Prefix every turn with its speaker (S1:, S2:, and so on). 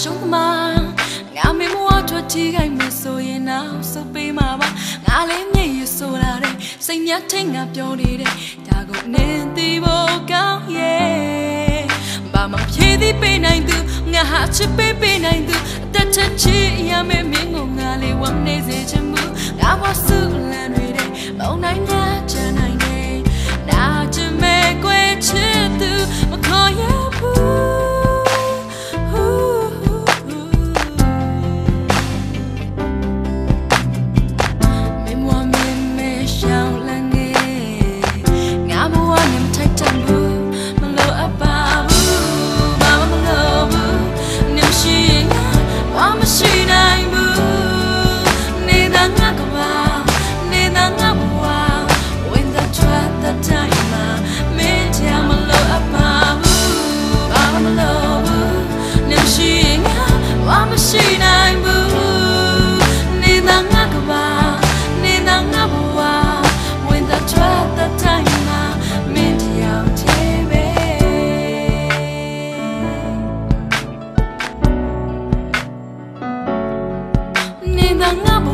S1: ရှုံးမှာငါမေမောထွက်တီးခိုင်းမဆိုရင်နောက်ဆုပ်ပေးမှာပါငါလေးမြေရဆိုလာတဲ့စိတ်များထင်ငါပြောနေတဲ့ဒါကိုနင်းသိဖို့ကောင်းရဲ့ဘာမှဖြည့်သည်ပေးနိုင်သူငါဟာချစ်ပေးပေးနိုင်သူအသက်ချက်ချီရမယ်မင်းကိုငါလေးဝမ်းနေစေချင်မှုငါဘဝဆူလန်တွေတဲ့မုံနိုင်တဲ့ nangam